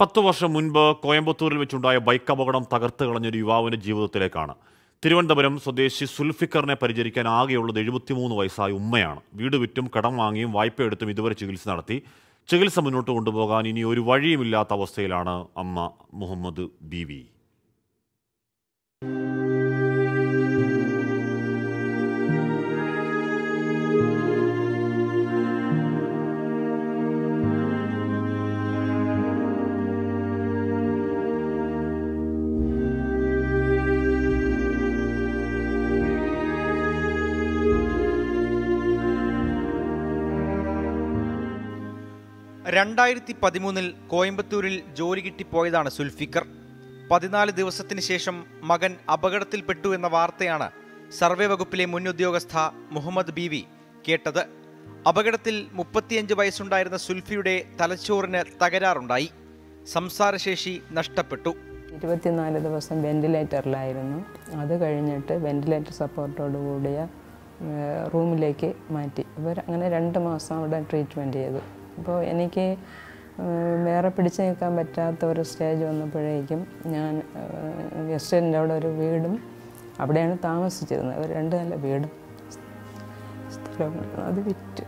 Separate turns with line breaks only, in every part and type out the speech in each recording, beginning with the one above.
പത്തു വർഷം മുൻപ് കോയമ്പത്തൂരിൽ വെച്ചുണ്ടായ ബൈക്ക് അപകടം തകർത്ത് കളഞ്ഞൊരു യുവാവിന്റെ ജീവിതത്തിലേക്കാണ്. തിരുവനന്തപുരം സ്വദേശി സുൽഫിക്കറിനെ പരിചരിക്കാൻ ആകെയുള്ളത് എഴുപത്തിമൂന്ന് വയസ്സായ ഉമ്മയാണ്. വീട് വിറ്റും കടം വാങ്ങിയും വായ്പയെടുത്തും ഇതുവരെ ചികിത്സ നടത്തി. ചികിത്സ മുന്നോട്ട് കൊണ്ടുപോകാൻ ഇനി ഒരു വഴിയുമില്ലാത്ത അവസ്ഥയിലാണ് അമ്മ മുഹമ്മദ് ബീവി.
രണ്ടായിരത്തി പതിമൂന്നിൽ കോയമ്പത്തൂരിൽ ജോലി കിട്ടിപ്പോയതാണ് സുൽഫിക്കർ. പതിനാല് ദിവസത്തിന് ശേഷം മകൻ അപകടത്തിൽപ്പെട്ടു എന്ന വാർത്തയാണ് സർവേ വകുപ്പിലെ മുൻ ഉദ്യോഗസ്ഥ മുഹമ്മദ് ബി വി കേട്ടത്. അപകടത്തിൽ മുപ്പത്തിയഞ്ച് വയസ്സുണ്ടായിരുന്ന സുൽഫിയുടെ തലച്ചോറിന് തകരാറുണ്ടായി. സംസാരശേഷി നഷ്ടപ്പെട്ടു.
ഇരുപത്തിനാല് ദിവസം വെന്റിലേറ്ററിലായിരുന്നു. അത് കഴിഞ്ഞിട്ട് വെന്റിലേറ്റർ സപ്പോർട്ടോട് കൂടിയ റൂമിലേക്ക് മാറ്റി. ഇവർ അങ്ങനെ രണ്ട് മാസം അവിടെ ട്രീറ്റ്മെന്റ് ചെയ്തു. അപ്പോൾ എനിക്ക് വേറെ പിടിച്ചു നിൽക്കാൻ പറ്റാത്ത ഒരു സ്റ്റേജ് വന്നപ്പോഴേക്കും ഞാൻ വെസ്റ്റേന്റെ അവിടെ ഒരു വീടും അവിടെയാണ് താമസിച്ചിരുന്നത്. ഒരു രണ്ട് നല്ല വീടും. സ്ഥലവും അത് വിറ്റ്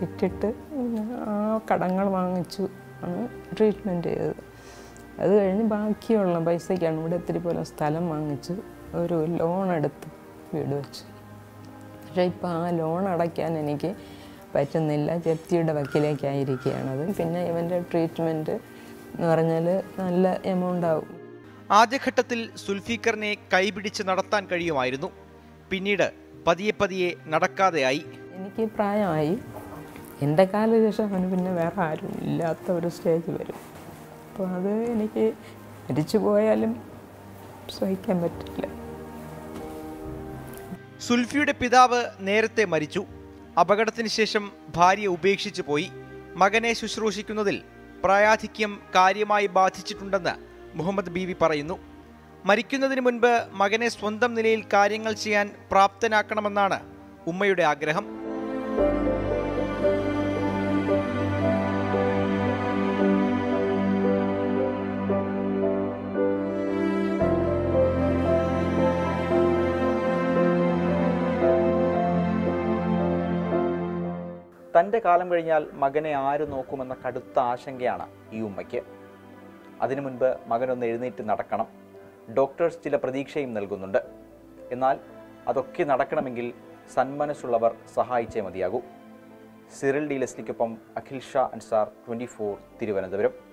വിറ്റിട്ട് ആ കടങ്ങൾ വാങ്ങിച്ചു ആണ് ട്രീറ്റ്മെന്റ് ചെയ്തത് അത് കഴിഞ്ഞ് ബാക്കിയുള്ള പൈസയ്ക്കാണ് ഇവിടെ ഇത്തിരി പോലെ സ്ഥലം വാങ്ങിച്ച് ഒരു ലോൺ എടുത്ത് വീട് വെച്ചു. പക്ഷേ ഇപ്പോൾ ആ ലോൺ അടയ്ക്കാൻ എനിക്ക് പറ്റുന്നില്ല. ജപ്തിയുടെ വക്കിലേക്കായിരിക്കുകയാണത് പിന്നെ ഇവന്റെ ട്രീറ്റ്മെന്റ് എന്ന് പറഞ്ഞാൽ നല്ല എമൗണ്ട് ആവും.
ആദ്യഘട്ടത്തിൽ സുൽഫീക്കറിനെ കൈപിടിച്ച് നടത്താൻ കഴിയുമായിരുന്നു. പിന്നീട് പതിയെ പതിയെ നടക്കാതെയായി.
എനിക്ക് പ്രായമായി. എന്റെ കാലശേഷം അവന് പിന്നെ വേറെ ആരും ഇല്ലാത്ത ഒരു സ്റ്റേജ് വരും. അപ്പോൾ അത് എനിക്ക് മരിച്ചു പോയാലും സഹിക്കാൻ പറ്റില്ല.
സുൽഫിയുടെ പിതാവ് നേരത്തെ മരിച്ചു. അപകടത്തിന് ശേഷം ഭാര്യ ഉപേക്ഷിച്ചു പോയി. മകനെ ശുശ്രൂഷിക്കുന്നതിൽ പ്രായാധിക്യം കാര്യമായി ബാധിച്ചിട്ടുണ്ടെന്ന് മുഹമ്മദ് ബീവി പറയുന്നു. മരിക്കുന്നതിന് മുൻപ് മകനെ സ്വന്തം നിലയിൽ കാര്യങ്ങൾ ചെയ്യാൻ പ്രാപ്തനാക്കണമെന്നാണ് ഉമ്മയുടെ ആഗ്രഹം.
തന്റെ കാലം കഴിഞ്ഞാൽ മകനെ ആര് നോക്കുമെന്ന കടുത്ത ആശങ്കയാണ് ഈ ഉമ്മയ്ക്ക്. അതിനു മുൻപ് മകനൊന്ന് എഴുന്നേറ്റ് നടക്കണം. ഡോക്ടേഴ്സ് ചില പ്രതീക്ഷയും നൽകുന്നുണ്ട്. എന്നാൽ അതൊക്കെ നടക്കണമെങ്കിൽ സന്മനസ്സുള്ളവർ സഹായിച്ചേ മതിയാകൂ. സിറിൽ ഡി ലെസ്ലിക്കൊപ്പം അഖിൽ ഷാ അൻസാർ ട്വന്റി ഫോർ തിരുവനന്തപുരം.